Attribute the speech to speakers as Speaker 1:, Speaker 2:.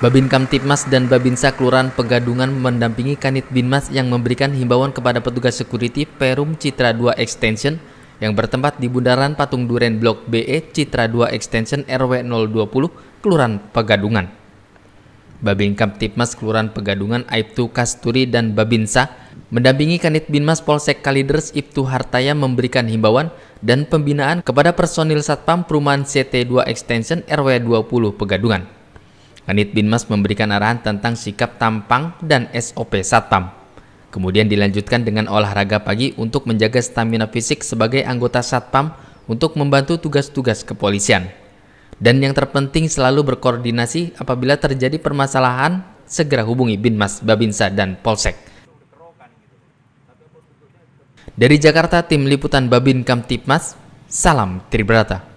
Speaker 1: Babin Kamtipmas dan Babinsa Kelurahan Pegadungan mendampingi Kanit Binmas yang memberikan himbauan kepada petugas security Perum Citra 2 Extension yang bertempat di Bundaran Patung Duren Blok BE Citra 2 Extension RW 020 Kelurahan Pegadungan. Babin Kamtipmas Kelurahan Pegadungan Aibtu Kasturi dan Babinsa mendampingi Kanit Binmas Polsek Kaliders Ibtu Hartaya memberikan himbauan dan pembinaan kepada personil Satpam Perumahan CT2 Extension RW 20 Pegadungan. Kanit Binmas memberikan arahan tentang sikap tampang dan SOP Satpam. Kemudian dilanjutkan dengan olahraga pagi untuk menjaga stamina fisik sebagai anggota Satpam untuk membantu tugas-tugas kepolisian. Dan yang terpenting selalu berkoordinasi apabila terjadi permasalahan, segera hubungi Binmas, Babinsa, dan Polsek. Dari Jakarta, tim liputan Babin Kamtipmas, salam Tribrata.